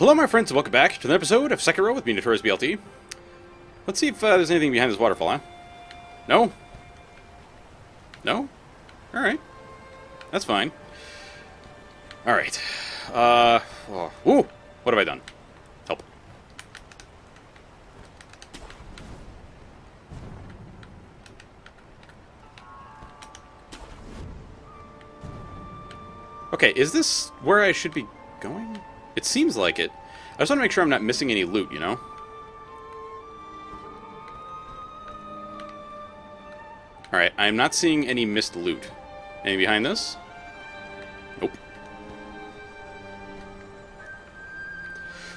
Hello, my friends, and welcome back to another episode of Sekiro with me, Notorious BLT. Let's see if uh, there's anything behind this waterfall, huh? No? No? Alright. That's fine. Alright. Uh... Oh. Ooh! What have I done? Help. Okay, is this where I should be going? It seems like it. I just want to make sure I'm not missing any loot, you know? Alright, I'm not seeing any missed loot. Any behind this? Nope.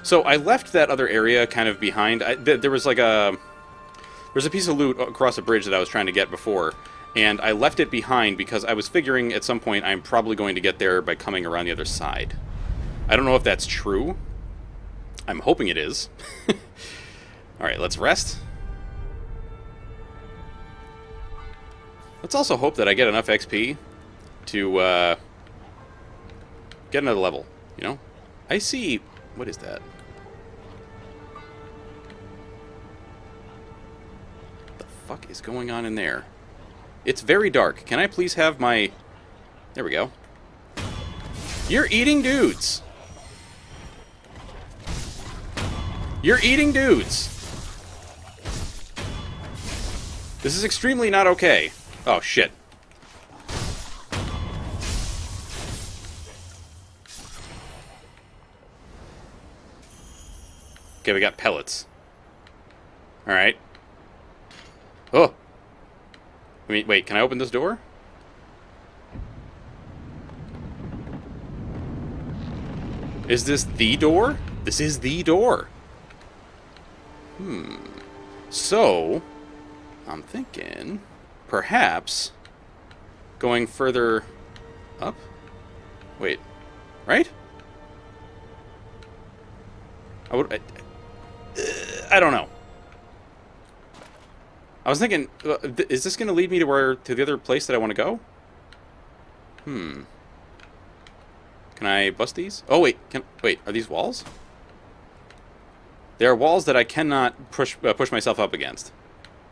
So I left that other area kind of behind. I, th there was like a... There was a piece of loot across a bridge that I was trying to get before, and I left it behind because I was figuring at some point I'm probably going to get there by coming around the other side. I don't know if that's true. I'm hoping it is. Alright, let's rest. Let's also hope that I get enough XP to uh, get another level, you know? I see... What is that? What the fuck is going on in there? It's very dark. Can I please have my... There we go. You're eating dudes! You're eating dudes! This is extremely not okay. Oh, shit. Okay, we got pellets. Alright. Oh! I mean, wait, can I open this door? Is this the door? This is the door. Hmm. So, I'm thinking, perhaps, going further up? Wait, right? I would... I, I don't know. I was thinking, uh, is this going to lead me to where to the other place that I want to go? Hmm. Can I bust these? Oh wait, can wait? Are these walls? There are walls that I cannot push uh, push myself up against.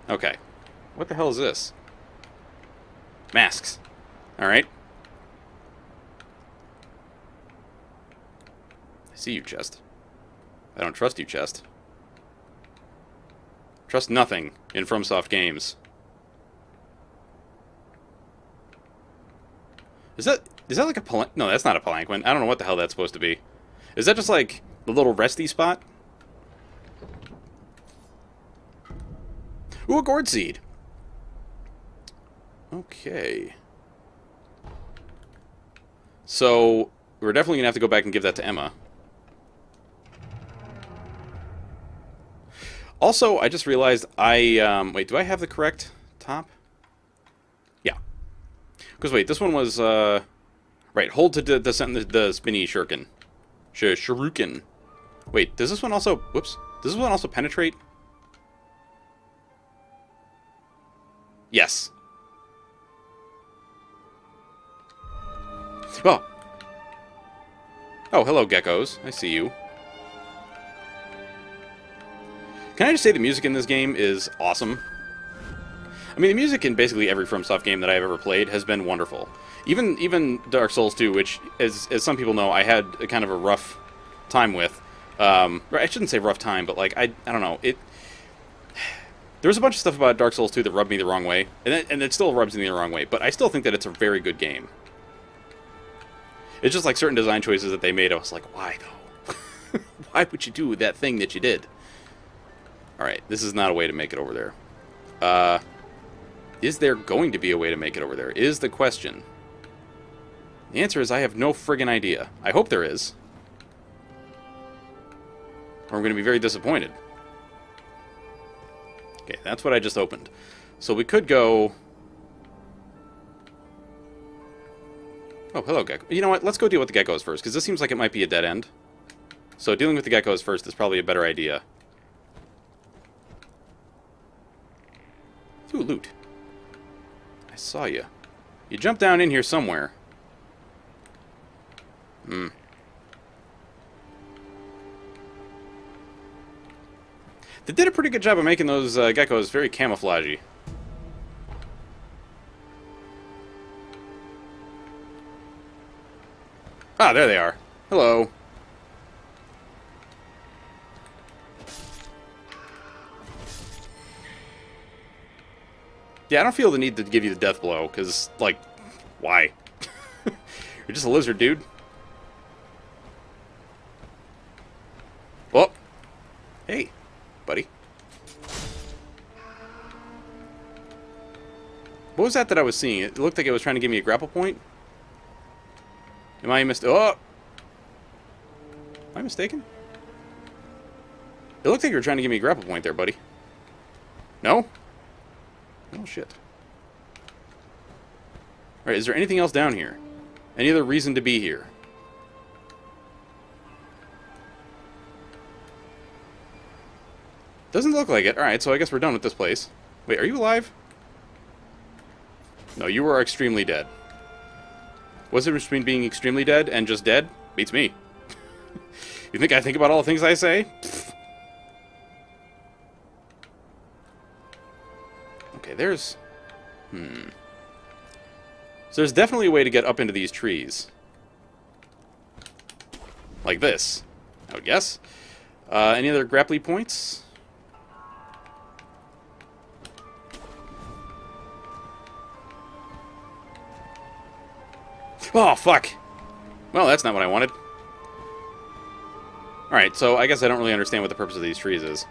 Okay. What the hell is this? Masks. All right. I see you, chest. I don't trust you, chest. Trust nothing in FromSoft games. Is that is that like a palanquin? No, that's not a palanquin. I don't know what the hell that's supposed to be. Is that just like the little resty spot? Ooh, a gourd seed. Okay. So, we're definitely going to have to go back and give that to Emma. Also, I just realized I... Um, wait, do I have the correct top? Yeah. Because wait, this one was... Uh, right, hold to the, the, the, spinny shuriken. Sh shuriken. Wait, does this one also... Whoops. Does this one also penetrate? Oh, hello, geckos. I see you. Can I just say the music in this game is awesome? I mean, the music in basically every FromSoft game that I've ever played has been wonderful. Even even Dark Souls 2, which, as, as some people know, I had a kind of a rough time with. Um, I shouldn't say rough time, but like I I don't know it. There was a bunch of stuff about Dark Souls 2 that rubbed me the wrong way, and it, and it still rubs me the wrong way. But I still think that it's a very good game. It's just like certain design choices that they made. I was like, why though? why would you do that thing that you did? Alright, this is not a way to make it over there. Uh, is there going to be a way to make it over there? Is the question. The answer is I have no friggin' idea. I hope there is. Or I'm going to be very disappointed. Okay, that's what I just opened. So we could go... Oh, hello, Gecko. You know what? Let's go deal with the geckos first, because this seems like it might be a dead end. So dealing with the geckos first is probably a better idea. Ooh, loot. I saw you. You jumped down in here somewhere. Hmm. They did a pretty good job of making those uh, geckos very camouflagey. Ah, there they are. Hello. Yeah, I don't feel the need to give you the death blow, because, like, why? You're just a lizard, dude. Oh! Hey, buddy. What was that that I was seeing? It looked like it was trying to give me a grapple point. Am I missed? Oh! Am I mistaken? It looked like you were trying to give me a grapple point there, buddy. No? Oh, shit. Alright, is there anything else down here? Any other reason to be here? Doesn't look like it. Alright, so I guess we're done with this place. Wait, are you alive? No, you are extremely dead. What's difference between being extremely dead and just dead? Beats me. you think I think about all the things I say? Okay, there's... Hmm. So there's definitely a way to get up into these trees. Like this, I would guess. Uh, any other grapply points? Oh, fuck! Well, that's not what I wanted. Alright, so I guess I don't really understand what the purpose of these trees is.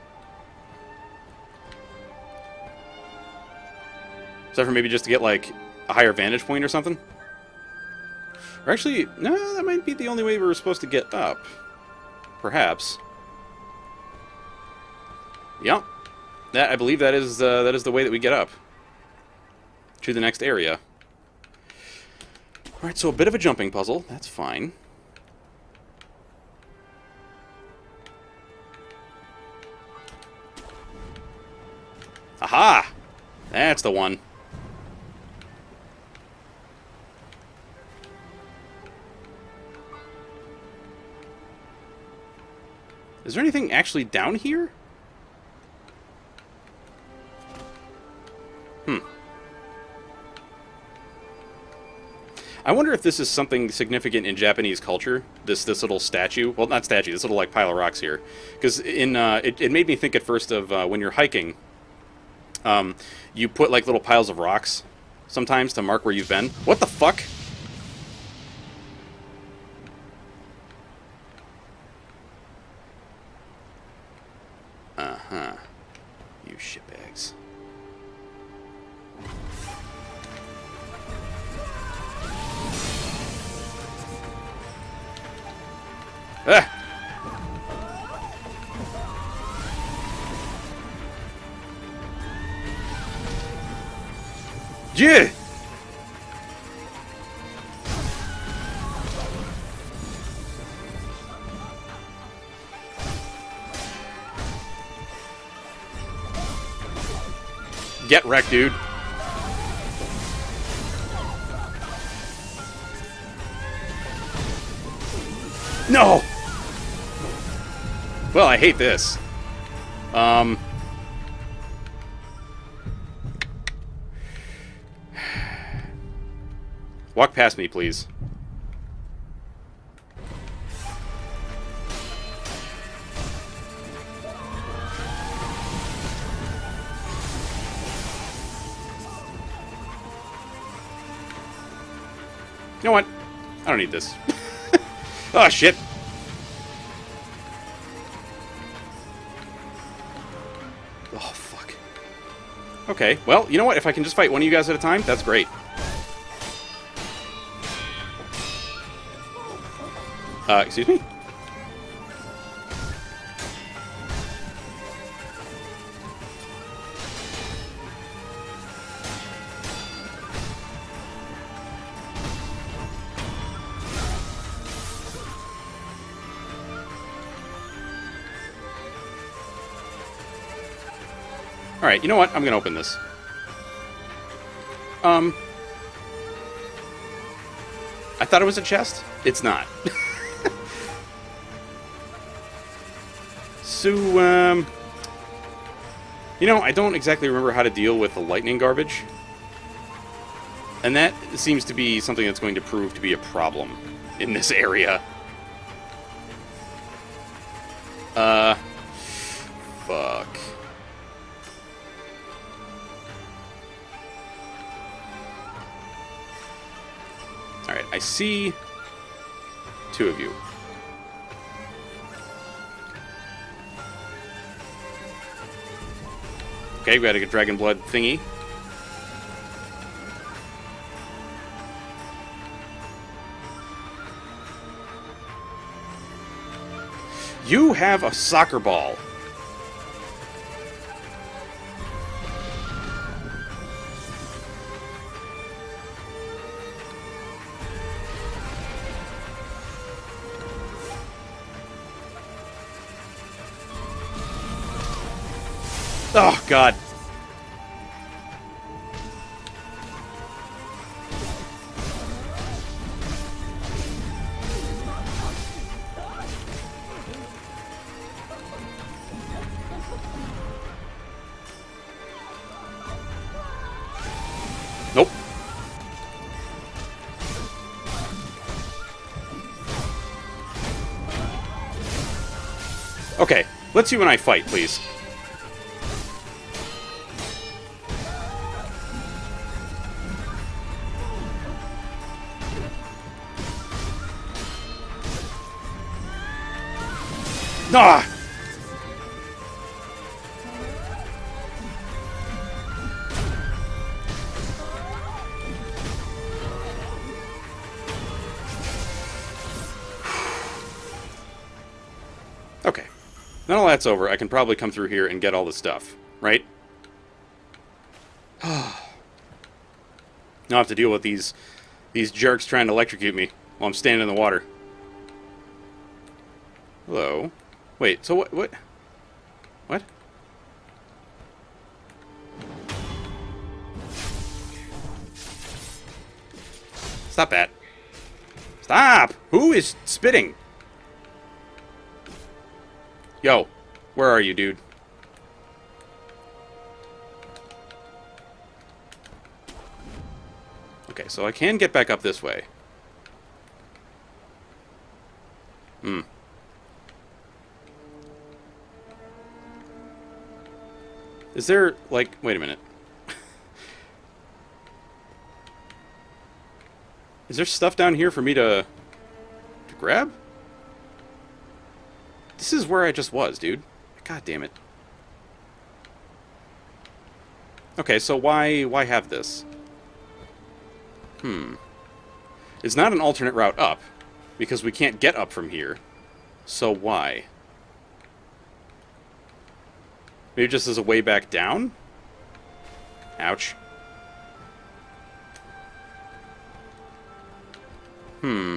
Except for maybe just to get, like, a higher vantage point or something? Or actually, no, that might be the only way we were supposed to get up. Perhaps. Yep. That I believe that is uh, that is the way that we get up to the next area. All right, so a bit of a jumping puzzle. That's fine. Aha! That's the one. Is there anything actually down here? I wonder if this is something significant in Japanese culture. This this little statue, well, not statue, this little like pile of rocks here, because in uh, it, it made me think at first of uh, when you're hiking. Um, you put like little piles of rocks sometimes to mark where you've been. What the fuck? Dude. No! Well, I hate this. Um... Walk past me, please. You know what? I don't need this. oh, shit. Oh, fuck. Okay, well, you know what? If I can just fight one of you guys at a time, that's great. Uh, excuse me? Alright, you know what? I'm gonna open this. Um... I thought it was a chest. It's not. so, um... You know, I don't exactly remember how to deal with the lightning garbage. And that seems to be something that's going to prove to be a problem in this area. Two of you. Okay, we got a dragon blood thingy. You have a soccer ball. Oh, God. Nope. Okay, let's you and I fight, please. Ah! Okay. Now all that's over, I can probably come through here and get all the stuff, right? now I have to deal with these these jerks trying to electrocute me while I'm standing in the water. Hello. Wait, so what what what? Stop that. Stop! Who is spitting? Yo, where are you, dude? Okay, so I can get back up this way. Is there, like, wait a minute. Is there stuff down here for me to, to grab? This is where I just was, dude. God damn it. Okay, so why why have this? Hmm. It's not an alternate route up, because we can't get up from here. So why? Maybe just as a way back down? Ouch. Hmm.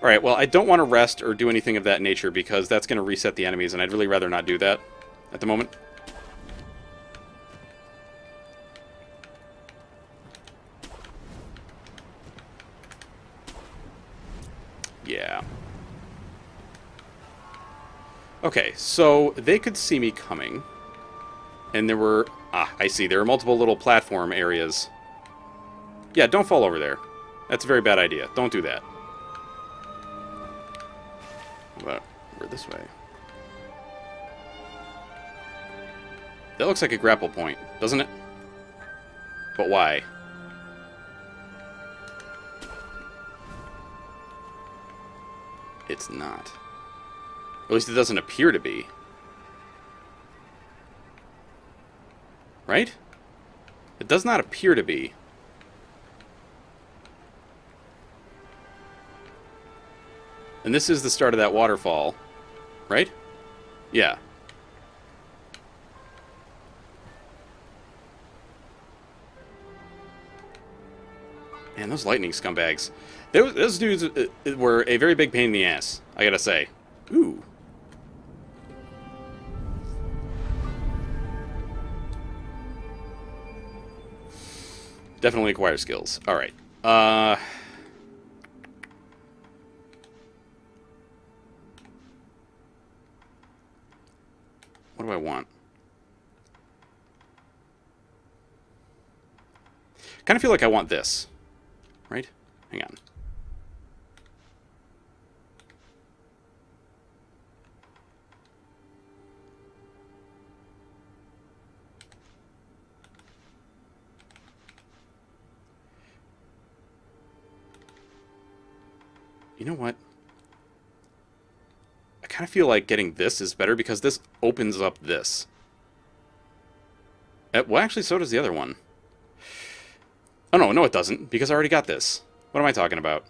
Alright, well, I don't want to rest or do anything of that nature because that's going to reset the enemies, and I'd really rather not do that at the moment. So they could see me coming. And there were... Ah, I see. There are multiple little platform areas. Yeah, don't fall over there. That's a very bad idea. Don't do that. But we're this way. That looks like a grapple point, doesn't it? But why? It's not. At least it doesn't appear to be. Right? It does not appear to be. And this is the start of that waterfall, right? Yeah. Man, those lightning scumbags. Those, those dudes uh, uh, were a very big pain in the ass, I gotta say. Ooh. Definitely acquire skills. All right. Uh, what do I want? Kind of feel like I want this, right? Hang on. Know what? I kind of feel like getting this is better because this opens up this. Uh, well, actually, so does the other one. Oh, no, no, it doesn't, because I already got this. What am I talking about?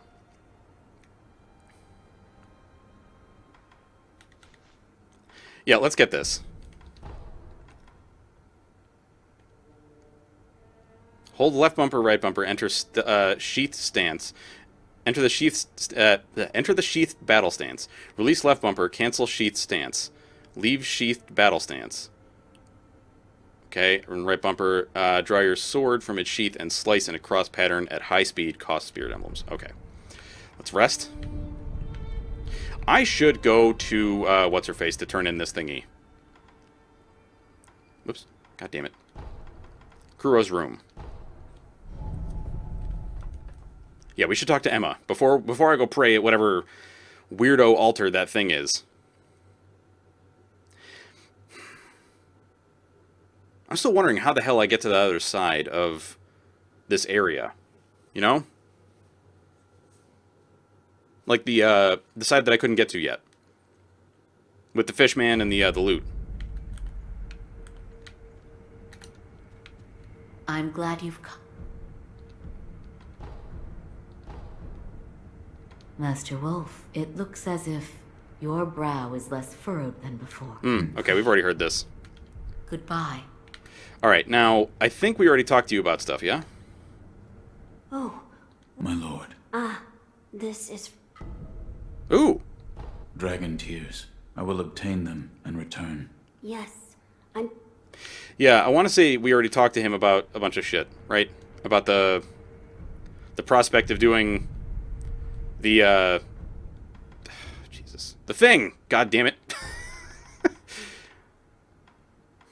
Yeah, let's get this. Hold left bumper, right bumper, enter st uh, sheath stance. Enter the sheath. Uh, enter the sheathed battle stance. Release left bumper. Cancel sheath stance. Leave sheathed battle stance. Okay, and right bumper. Uh, draw your sword from its sheath and slice in a cross pattern at high speed. Cost spirit emblems. Okay, let's rest. I should go to uh, what's her face to turn in this thingy. Whoops! God damn it. Kuro's room. Yeah, we should talk to Emma before before I go pray at whatever weirdo altar that thing is. I'm still wondering how the hell I get to the other side of this area. You know? Like the uh, the side that I couldn't get to yet. With the fishman and the uh, the loot. I'm glad you've come. Master Wolf, it looks as if your brow is less furrowed than before. Mm, okay, we've already heard this. Goodbye. All right, now, I think we already talked to you about stuff, yeah? Oh, My lord, ah, this is. Ooh, dragon tears. I will obtain them and return. Yes. I'm. yeah, I want to say we already talked to him about a bunch of shit, right? About the the prospect of doing the uh Jesus. The thing. God damn it.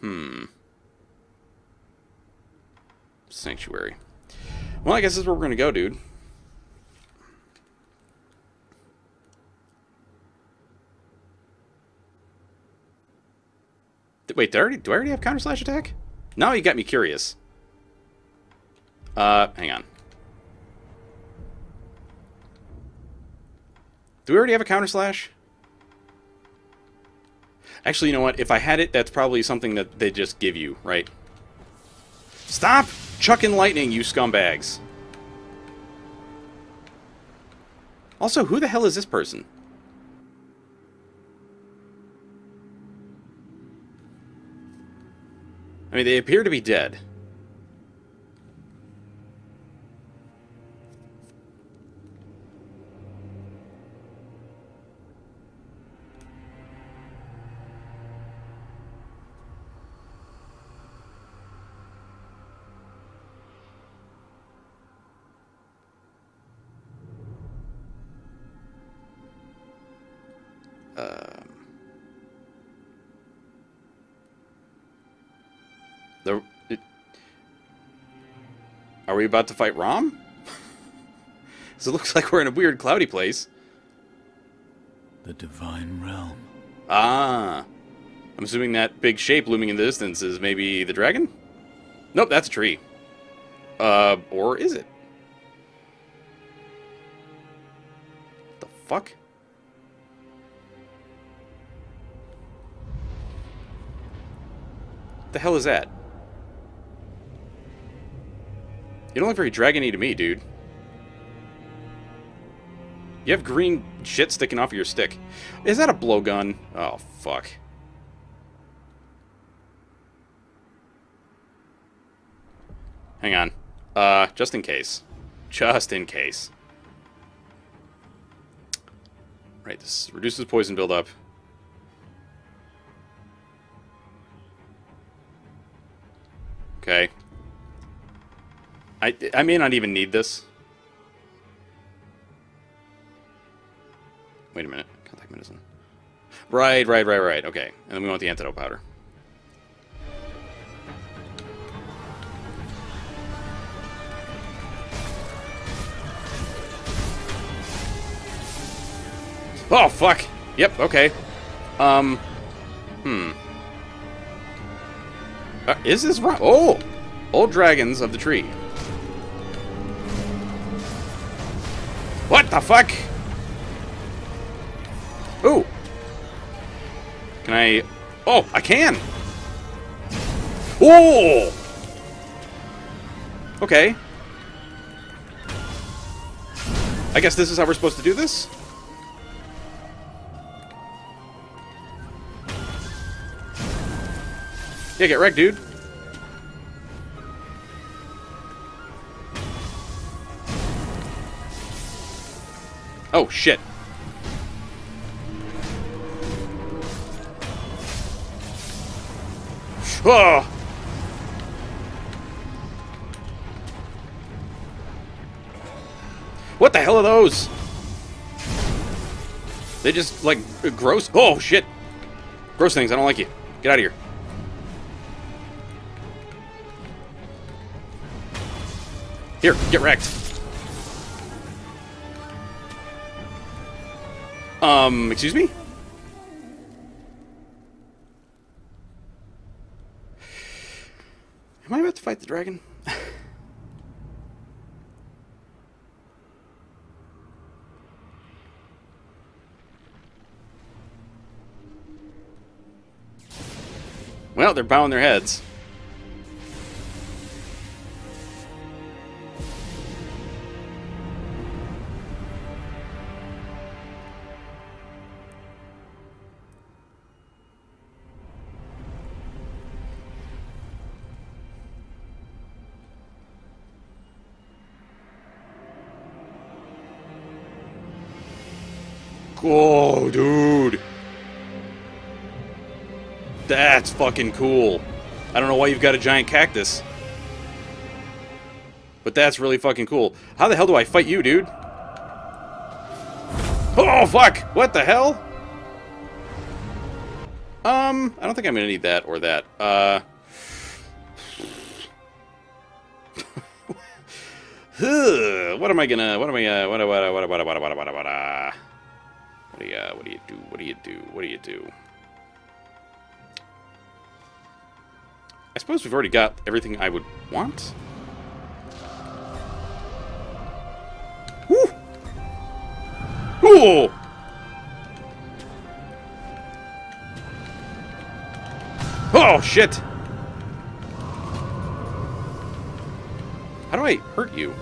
hmm. Sanctuary. Well, I guess this is where we're to go, dude. Wait, do I already, do I already have counter slash attack? Now you got me curious. Uh, hang on. Do we already have a counter slash? Actually, you know what? If I had it, that's probably something that they just give you, right? Stop chucking lightning, you scumbags. Also, who the hell is this person? I mean, they appear to be dead. We about to fight Rom? so it looks like we're in a weird cloudy place. The divine realm. Ah, I'm assuming that big shape looming in the distance is maybe the dragon. Nope, that's a tree. Uh, or is it? The fuck? the hell is that? You don't look very dragony to me, dude. You have green shit sticking off of your stick. Is that a blowgun? Oh, fuck. Hang on. Uh, just in case. Just in case. Right, this reduces poison buildup. Okay. I, I may not even need this. Wait a minute. Contact medicine. Right, right, right, right. Okay. And then we want the antidote powder. Oh, fuck. Yep, okay. Um, hmm. Uh, is this right? Oh! Old dragons of the tree. What the fuck? Ooh. Can I... Oh, I can! Oh! Okay. I guess this is how we're supposed to do this? Yeah, get wrecked, dude. Oh, shit. Oh! What the hell are those? They just, like, gross... Oh, shit! Gross things, I don't like you. Get out of here. Here, get wrecked. Um, excuse me? Am I about to fight the dragon? well, they're bowing their heads. Fucking cool. I don't know why you've got a giant cactus. But that's really fucking cool. How the hell do I fight you, dude? Oh, fuck! What the hell? Um, I don't think I'm gonna need that or that. Uh... what am I gonna... What am I... Uh, what, what, what, what, what, what, what, what, what, uh... What do you, uh, what do you do? What do you do? What do you do? Suppose we've already got everything I would want. Woo! Ooh! Oh, shit! How do I hurt you?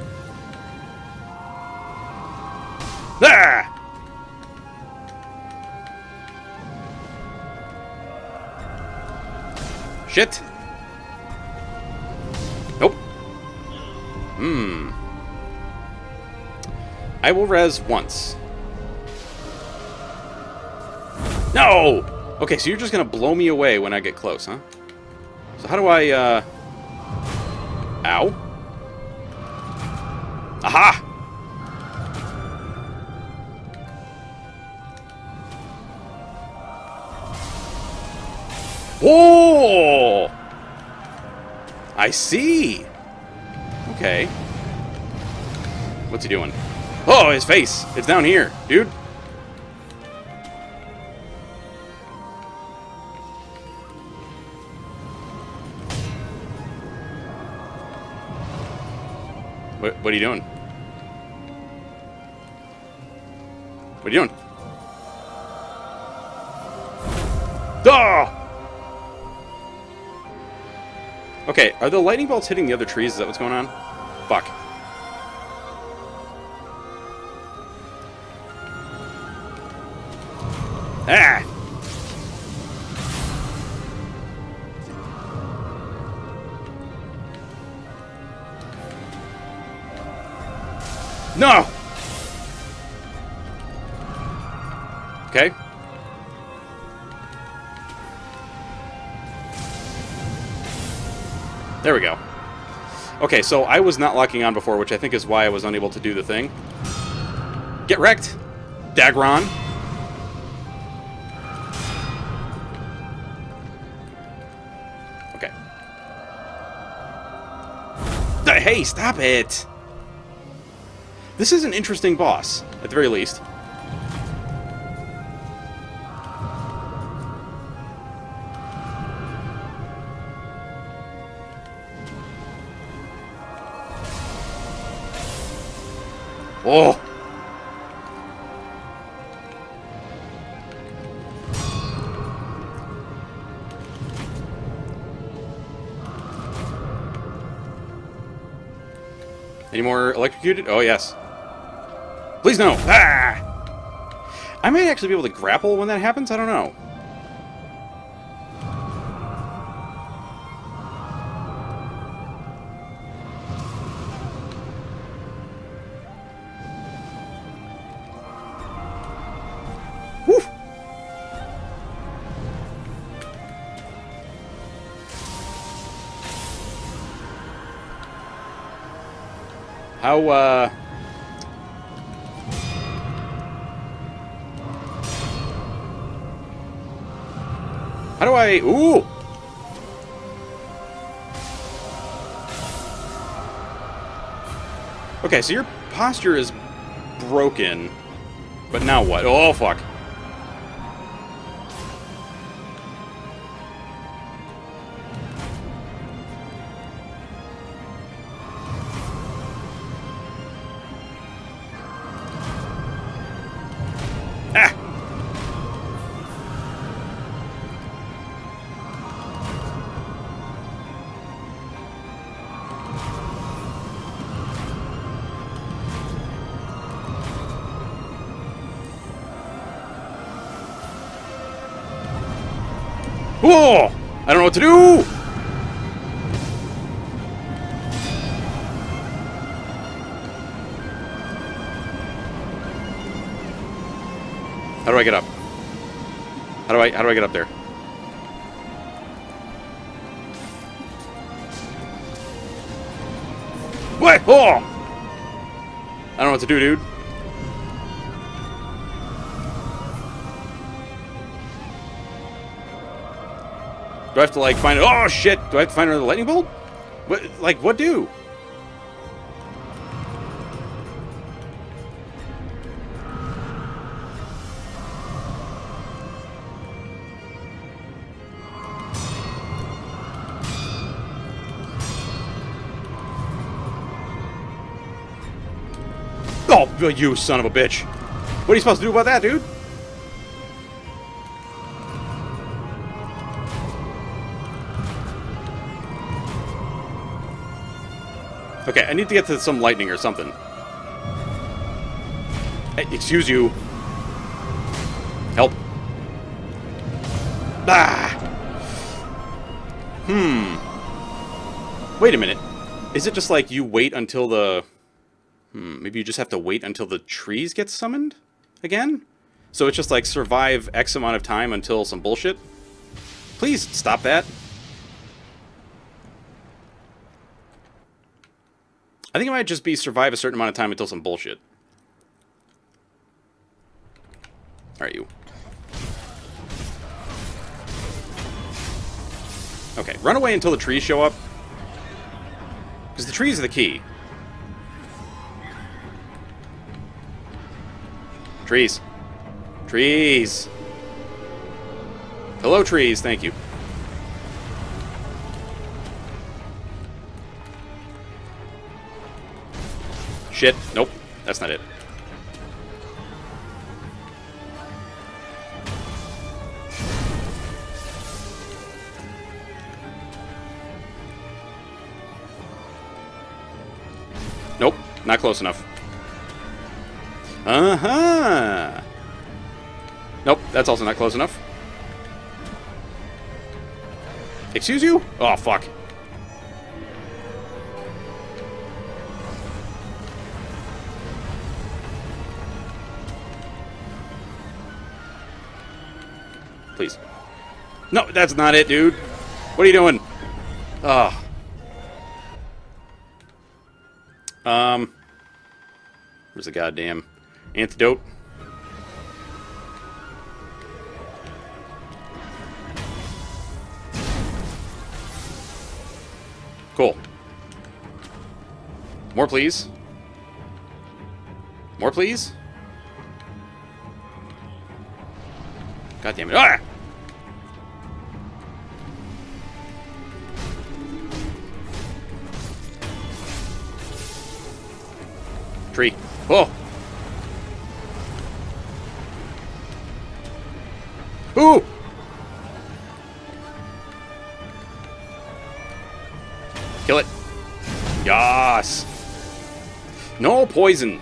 Ah! Shit! I will res once. No! Okay, so you're just gonna blow me away when I get close, huh? So how do I, uh... Ow. Aha! Oh! I see. Okay. What's he doing? Oh, his face. It's down here, dude. What, what are you doing? What are you doing? Ah! Okay, are the lightning bolts hitting the other trees? Is that what's going on? Fuck. No! Okay. There we go. Okay, so I was not locking on before, which I think is why I was unable to do the thing. Get wrecked, Dagron. Okay. Hey, stop it! This is an interesting boss, at the very least. Oh! Any more electrocuted? Oh, yes. Please no! Ah! I might actually be able to grapple when that happens. I don't know. How, uh... Ooh! Okay, so your posture is broken. But now what? Oh, fuck. To do! How do I get up? How do I how do I get up there? What? Oh! I don't know what to do, dude. Do I have to like find Oh shit! Do I have to find another lightning bolt? What like what do? Oh, you son of a bitch. What are you supposed to do about that, dude? Okay, I need to get to some lightning or something. Hey, excuse you. Help. Ah! Hmm. Wait a minute. Is it just like you wait until the... Hmm, maybe you just have to wait until the trees get summoned? Again? So it's just like survive X amount of time until some bullshit? Please stop that. I think it might just be survive a certain amount of time until some bullshit. Alright, you. Okay, run away until the trees show up. Because the trees are the key. Trees. Trees. Hello, trees. Thank you. Shit. Nope. That's not it. Nope. Not close enough. Uh-huh. Nope. That's also not close enough. Excuse you? Oh, fuck. Please. No, that's not it, dude. What are you doing? Ah. Um. Where's the goddamn antidote? Cool. More, please. More, please. God damn it. Ah! Tree. Oh! Ooh! Kill it. Yas. No poison.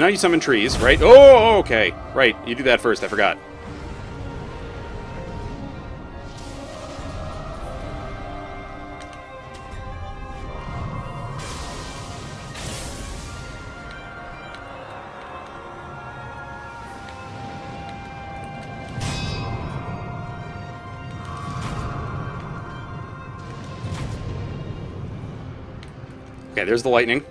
Now you summon trees, right? Oh, okay. Right, you do that first, I forgot. Okay, there's the lightning.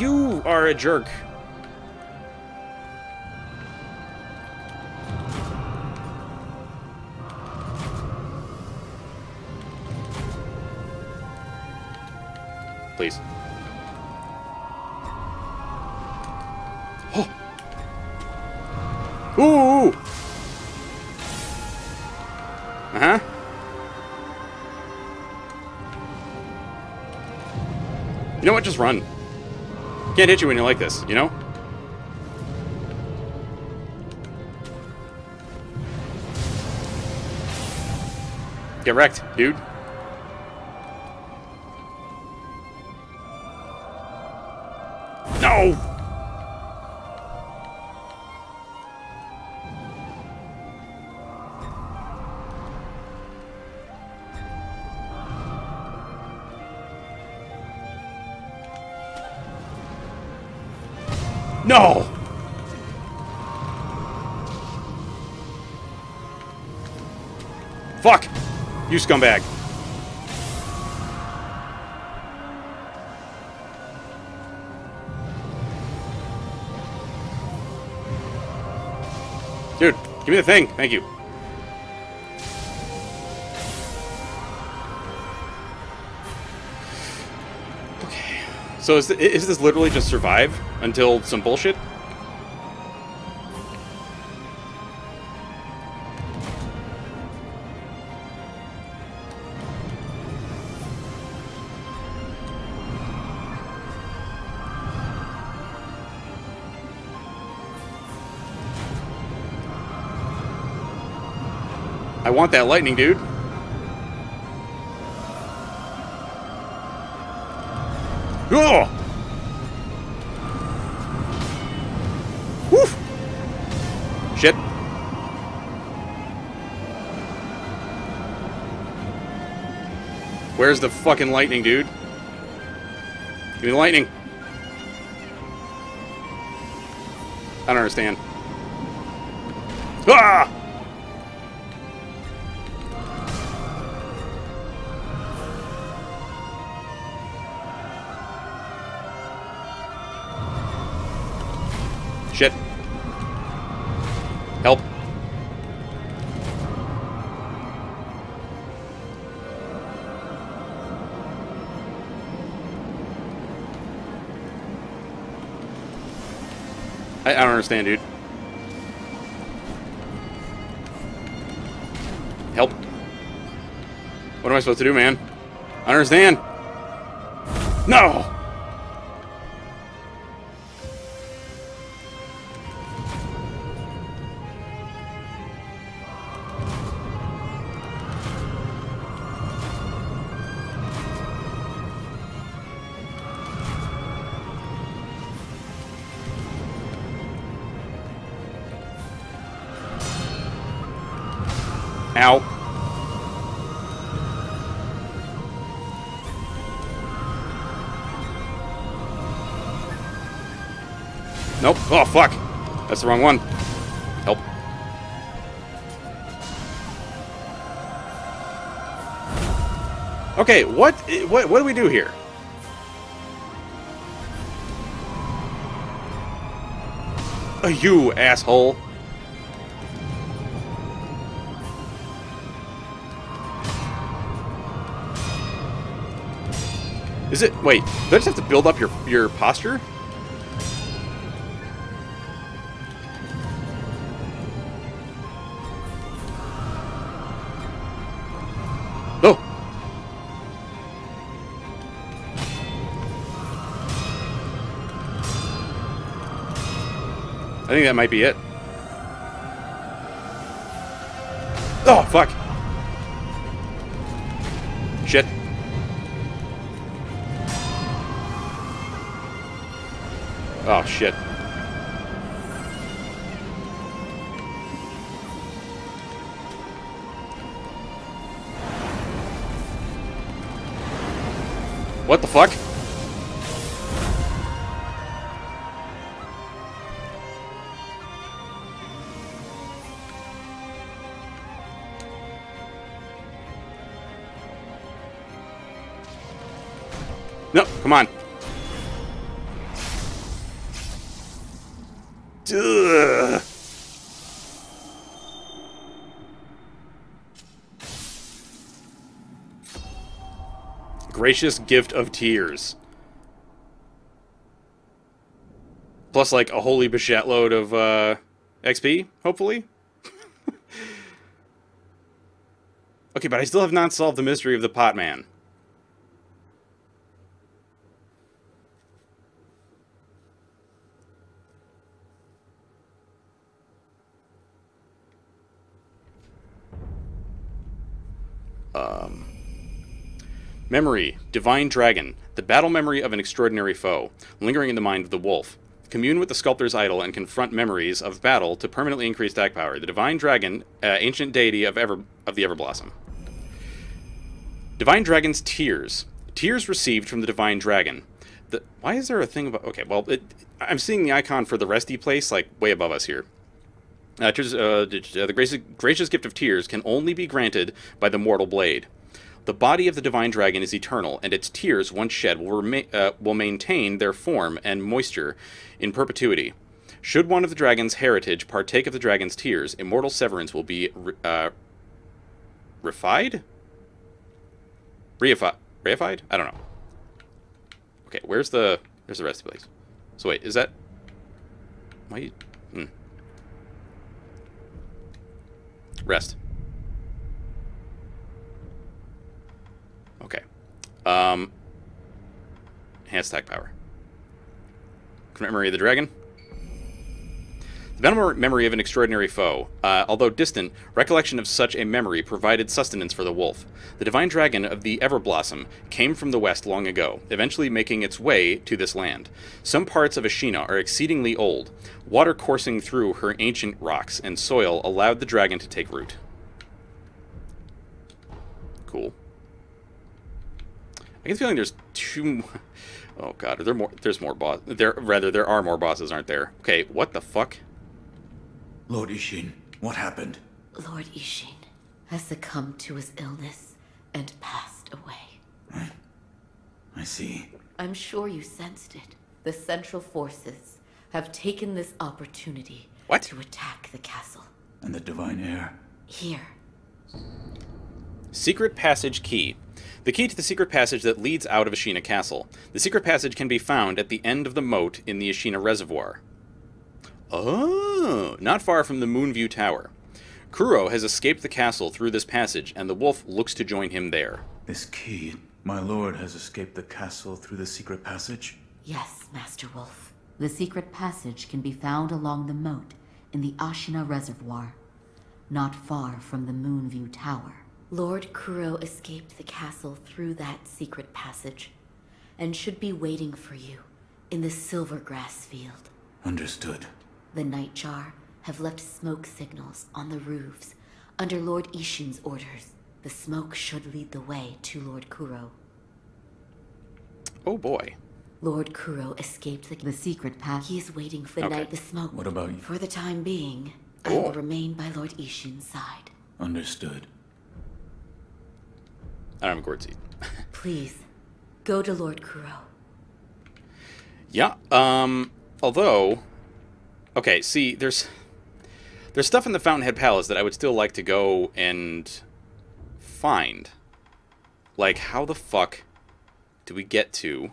You are a jerk. Please. Oh! Ooh! Uh-huh. You know what? Just run. Can't hit you when you're like this, you know? Get wrecked, dude. You scumbag. Dude, give me the thing. Thank you. Okay. So is, th is this literally just survive until some bullshit? Want that lightning, dude. Oh! Woof! Shit. Where's the fucking lightning, dude? Give me the lightning. I don't understand. Ah! Understand, dude. Help. What am I supposed to do, man? I understand. No! Fuck. That's the wrong one. Help. Okay, what, what, what do we do here? Uh, you asshole. Is it... Wait, do I just have to build up your, your posture? I think that might be it. Oh, fuck. Shit. Oh, shit. What the fuck? Gracious gift of tears. Plus, like, a holy Bichette load of uh, XP, hopefully. okay, but I still have not solved the mystery of the pot man. Um, memory, Divine Dragon, the battle memory of an extraordinary foe, lingering in the mind of the wolf. Commune with the sculptor's idol and confront memories of battle to permanently increase attack power. The Divine Dragon, uh, ancient deity of Ever of the Everblossom. Divine Dragon's Tears. Tears received from the Divine Dragon. The, why is there a thing about... Okay, well, it, I'm seeing the icon for the resty place, like, way above us here. Uh, tears, uh, the gracious, gracious gift of tears can only be granted by the mortal blade. The body of the divine dragon is eternal, and its tears, once shed, will, rema- uh, will maintain their form and moisture in perpetuity. Should one of the dragon's heritage partake of the dragon's tears, immortal severance will be re- uh, refied? Reified? Reified? I don't know. Okay, where's the where's the rest of the place? So wait, is that? You, hmm. Rest. Okay. Um. Enhanced attack power. Memory of the dragon. The memory of an extraordinary foe. Uh, although distant, recollection of such a memory provided sustenance for the wolf. The divine dragon of the Everblossom came from the west long ago, eventually making its way to this land. Some parts of Ashina are exceedingly old. Water coursing through her ancient rocks and soil allowed the dragon to take root. Cool. I get the feeling there's two. Oh god, are there more? There's more boss. There, rather, there are more bosses, aren't there? Okay, what the fuck? Lord Ishin, what happened? Lord Ishin has succumbed to his illness and passed away. I see. I'm sure you sensed it. The Central Forces have taken this opportunity What? to attack the castle. And the Divine Heir? Here, Secret Passage Key. The key to the secret passage that leads out of Ashina Castle. The secret passage can be found at the end of the moat in the Ashina Reservoir. Oh, not far from the Moonview Tower. Kuro has escaped the castle through this passage, and the wolf looks to join him there. This key. My lord has escaped the castle through the secret passage? Yes, Master Wolf. The secret passage can be found along the moat in the Ashina Reservoir, not far from the Moonview Tower. Lord Kuro escaped the castle through that secret passage and should be waiting for you in the silver grass Field. Understood. The Nightjar have left smoke signals on the roofs under Lord Ishin's orders. The smoke should lead the way to Lord Kuro. Oh boy. Lord Kuro escaped the, the secret path. He is waiting for the Okay. night the smoke. What about you? For the time being, I will remain by Lord Ishin's side. Understood. I don't a gourd. Please, go to Lord Kuro. Yeah. Um. Although, okay. See, there's there's stuff in the Fountainhead Palace that I would still like to go and find. Like, how the fuck do we get to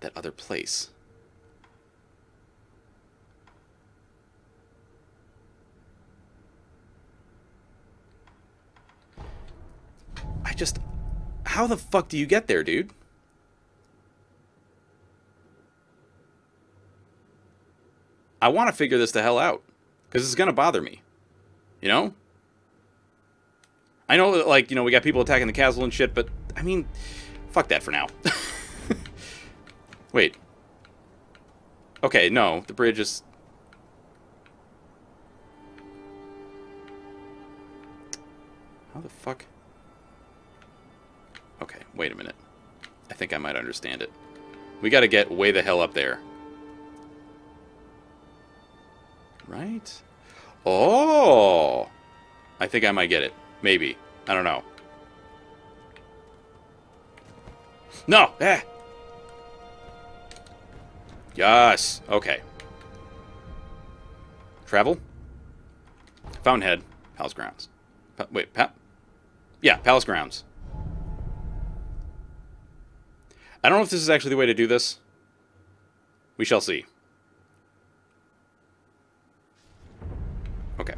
that other place? Just... How the fuck do you get there, dude? I want to figure this the hell out. Because it's going to bother me. You know? I know that, like, you know, we got people attacking the castle and shit, but, I mean, fuck that for now. Wait. Okay, no, the bridge is... How the fuck? Wait a minute. I think I might understand it. We gotta get way the hell up there. Right? Oh! I think I might get it. Maybe. I don't know. No! Eh! Yes! Okay. Travel? Fountainhead. Palace Grounds. Pa wait, pa Yeah, Palace Grounds. I don't know if this is actually the way to do this. We shall see. Okay.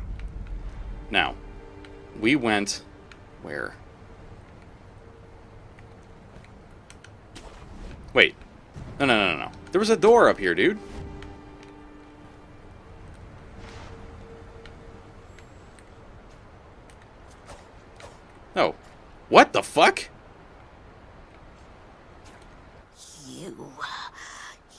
Now, we went where? Wait. No, no, no, no. There was a door up here, dude. Oh. What the fuck? You.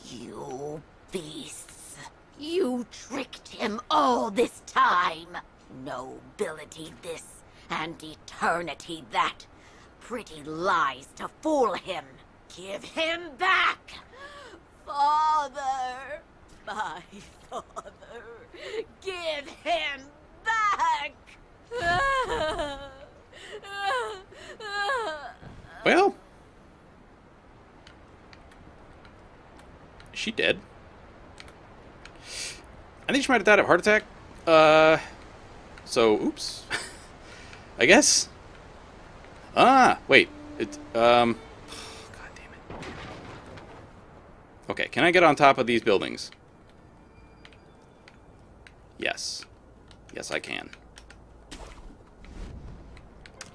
You beasts. You tricked him all this time. Nobility this, and eternity that. Pretty lies to fool him. Give him back! Father! My father! Give him back! Well. She dead? I think she might have died of heart attack. Uh. So, oops. I guess. Ah, wait. It, um. God damn it. Okay, can I get on top of these buildings? Yes. Yes, I can.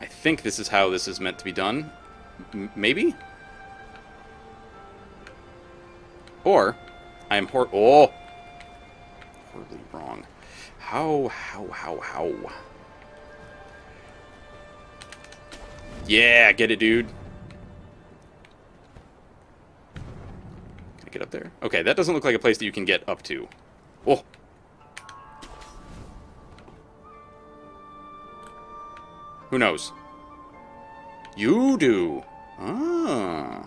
I think this is how this is meant to be done. M maybe? Or, I am hor- Oh! Horribly wrong. How, how, how, how? Yeah, get it, dude. Can I get up there? Okay, that doesn't look like a place that you can get up to. Oh! Who knows? You do. Ah.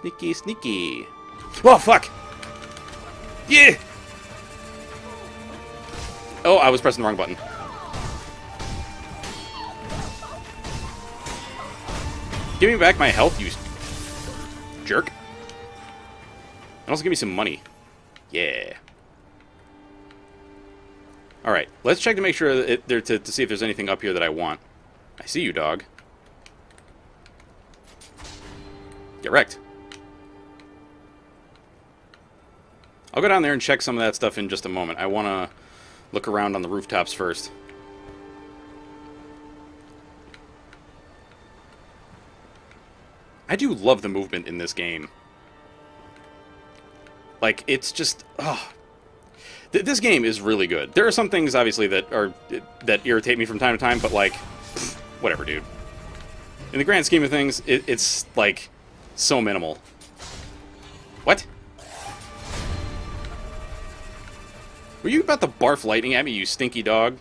Sneaky, sneaky. Oh, fuck! Yeah! Oh, I was pressing the wrong button. Give me back my health, you jerk. And also give me some money. Yeah. Alright, let's check to make sure it, there, to, to see if there's anything up here that I want. I see you, dog. Get wrecked. I'll go down there and check some of that stuff in just a moment. I want to look around on the rooftops first. I do love the movement in this game. Like, it's just... Oh. Th this game is really good. There are some things, obviously, that are that irritate me from time to time, but, like, whatever, dude. In the grand scheme of things, it, it's, like, so minimal. What? Were you about to barf lightning at me, you stinky dog?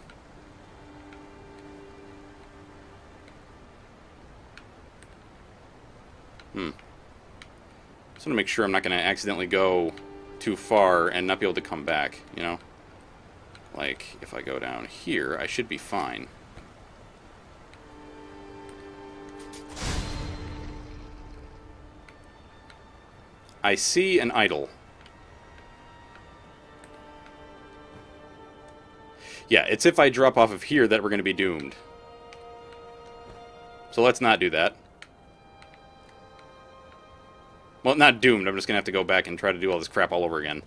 Hmm. Just want to make sure I'm not going to accidentally go too far and not be able to come back, you know? Like, if I go down here, I should be fine. I see an idol. Yeah, it's if I drop off of here that we're going to be doomed. So let's not do that. Well, not doomed. I'm just gonna have to go back and try to do all this crap all over again.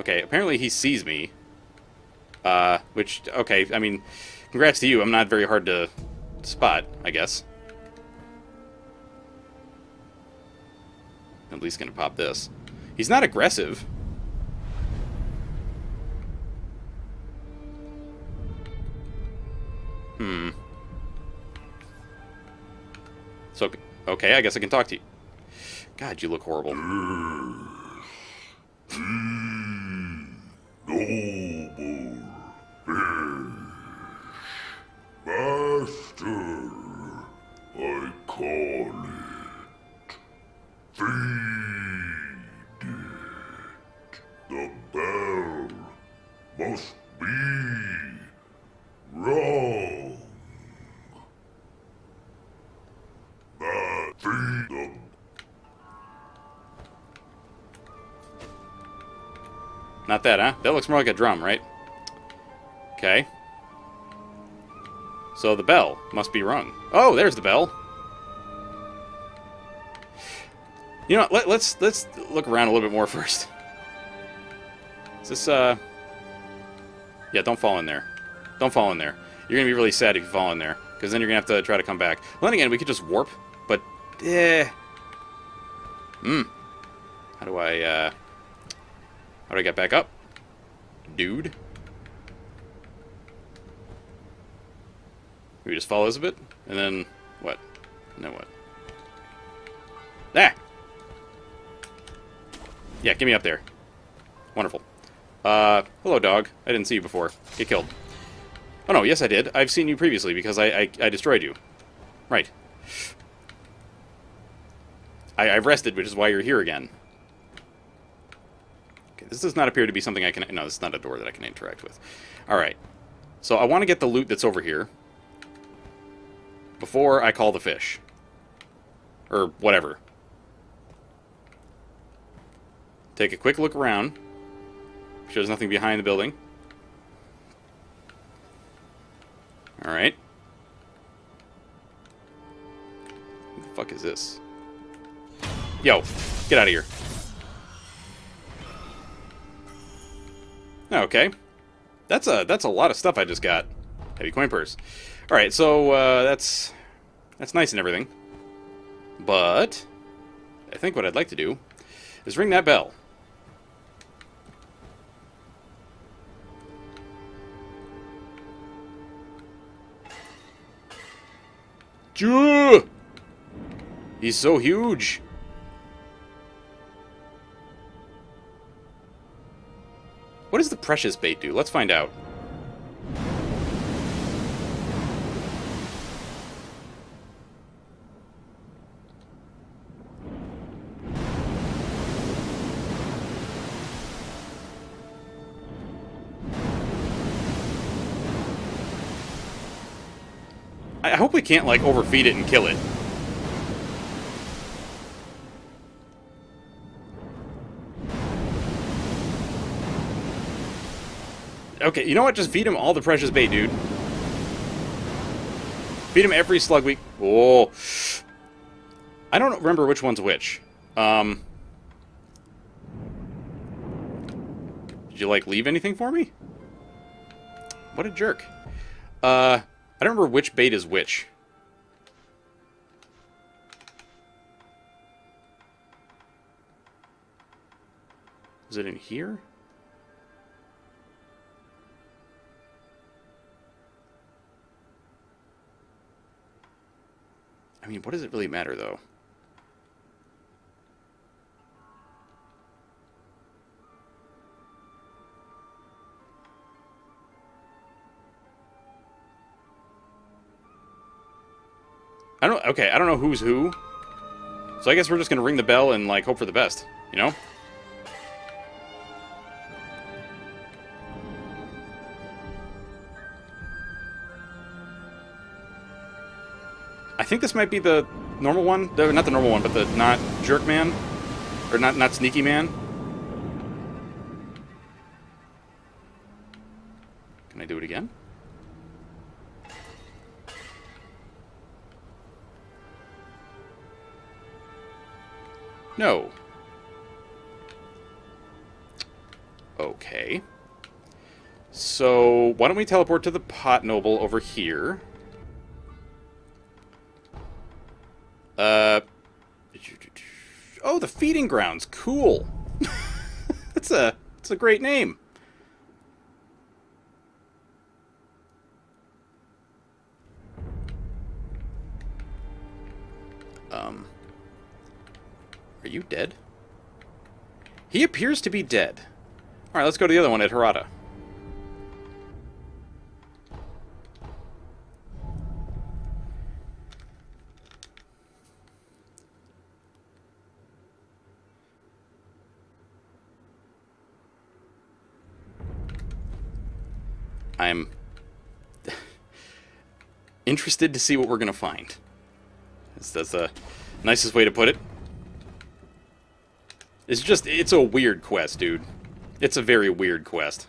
Okay, apparently he sees me. Uh, which, okay, I mean, congrats to you. I'm not very hard to spot, I guess. At least gonna pop this. He's not aggressive. Hmm. So, okay, I guess I can talk to you. God, you look horrible. Not that, huh? That looks more like a drum, right? Okay. So the bell must be rung. Oh, there's the bell. You know, let, let's let's look around a little bit more first. Is this uh? Yeah, don't fall in there. Don't fall in there. You're gonna be really sad if you fall in there, because then you're gonna have to try to come back. Well, then again, we could just warp, but eh. Hmm. How do I uh? How do I get back up? Dude? We just follow Elizabeth? And then what? And then what? Ah! Yeah, get me up there. Wonderful. Uh, hello, dog. I didn't see you before. Get killed. Oh, no, yes, I did. I've seen you previously because I, I, I destroyed you. Right. I, I've rested, which is why you're here again. This does not appear to be something I can... No, this is not a door that I can interact with. Alright. So I want to get the loot that's over here before I call the fish. Or whatever. Take a quick look around. Shows nothing behind the building. Alright. What the fuck is this? Yo, get out of here. Okay. That's a that's a lot of stuff I just got. Heavy coin purse. All right, so uh, that's that's nice and everything, but I think what I'd like to do is ring that bell. He's so huge. What does the precious bait do? Let's find out. I hope we can't, like, overfeed it and kill it. Okay, you know what? Just feed him all the precious bait, dude. Feed him every slug we... Oh. I don't remember which one's which. Um... Did you, like, leave anything for me? What a jerk. Uh, I don't remember which bait is which. Is it in here? I mean, what does it really matter, though? I don't. Okay, I don't know who's who. So I guess we're just gonna ring the bell and like hope for the best. You know. think this might be the normal one. The, not the normal one, but the not jerk man. Or not, not sneaky man. Can I do it again? No. Okay. So, why don't we teleport to the pot noble over here? Uh... Oh, the feeding grounds. Cool. that's a that's a great name. Um Are you dead? He appears to be dead. Alright, let's go to the other one at Harada. Interested to see what we're going to find. That's, the nicest way to put it. It's just, it's a weird quest, dude. It's a very weird quest.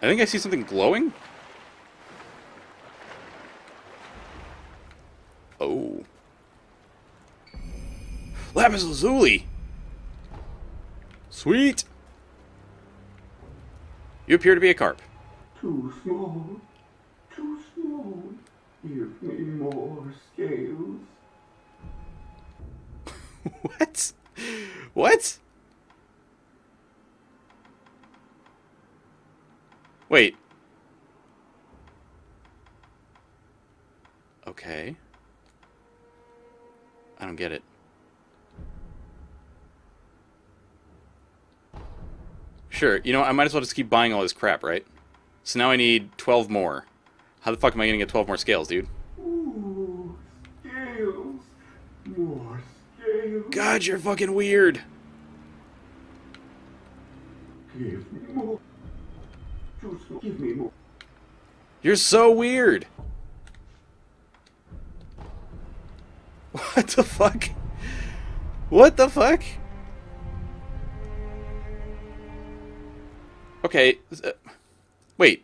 I think I see something glowing. Oh. Lapis Lazuli! Sweet! You appear to be a carp. Too small. Too small. Give me more scales. what? What? Wait. Okay. I don't get it. Sure, you know, I might as well just keep buying all this crap, right? So now I need 12 more. How the fuck am I gonna get 12 more scales, dude? Ooh, scales. More scales. God, you're fucking weird. Give more. Small. Give me more. You're so weird. What the fuck? What the fuck? Okay, uh, wait.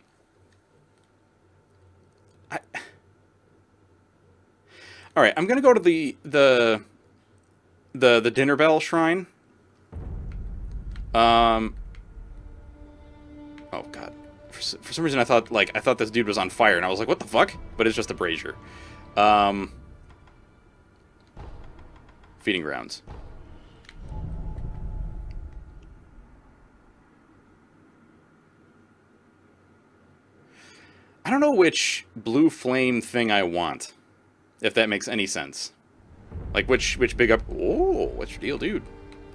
I... All right, I'm gonna go to the the the the dinner bell shrine. Um. Oh God. For, for some reason, I thought like I thought this dude was on fire, and I was like, "What the fuck?" But it's just a brazier. Um. Feeding grounds. I don't know which blue flame thing I want, if that makes any sense. Like which which big up? Oh, what's your deal, dude?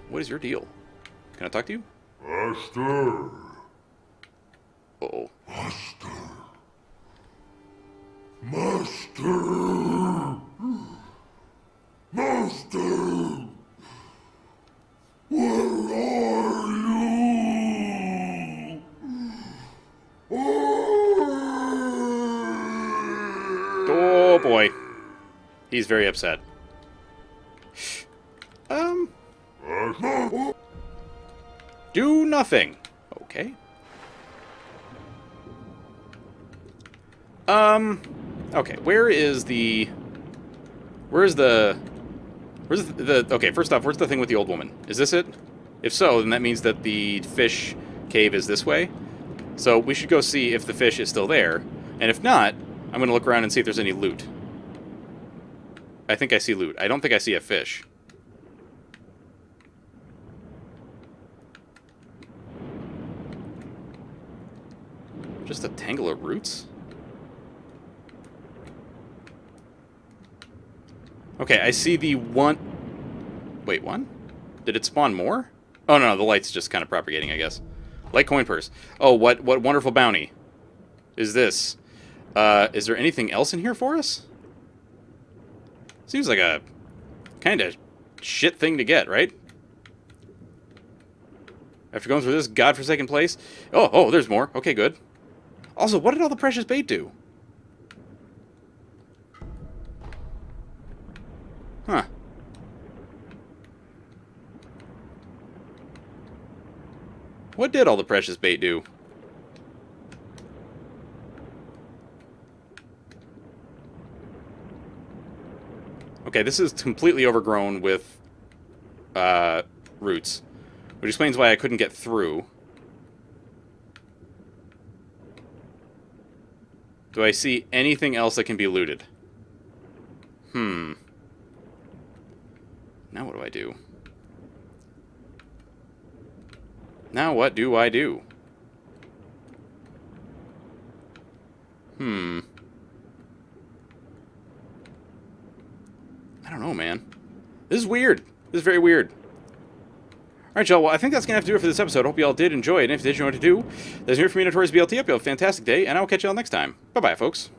What is your deal? Can I talk to you? Master, Uh oh. Master, Master, where are you? Oh boy. He's very upset. Um, do nothing. Okay. Um, okay, where is the... Where's the... Where's the. Okay, first off, where's the thing with the old woman? Is this it? If so, then that means that the fish cave is this way. So we should go see if the fish is still there. And if not, I'm going to look around and see if there's any loot. I think I see loot. I don't think I see a fish. Just a tangle of roots? Okay, I see the one... Wait, one? Did it spawn more? Oh, no, no, the light's just kind of propagating, I guess. Light coin purse. Oh, what, what wonderful bounty is this? Uh, is there anything else in here for us? Seems like a kind of shit thing to get, right? After going through this godforsaken place? Oh, oh, there's more. Okay, good. Also, what did all the precious bait do? Huh. What did all the precious bait do? Okay, this is completely overgrown with uh, roots, which explains why I couldn't get through. Do I see anything else that can be looted? Hmm. Now what do I do? Now what do I do? Hmm. I don't know, man. This is weird. This is very weird. Alright, y'all. Well, I think that's going to have to do it for this episode. Hope you all did enjoy it. And if you did, you know what to do. That's here for me, Notorious BLT. Hope you have a fantastic day, and I will catch y'all next time. Bye-bye, folks.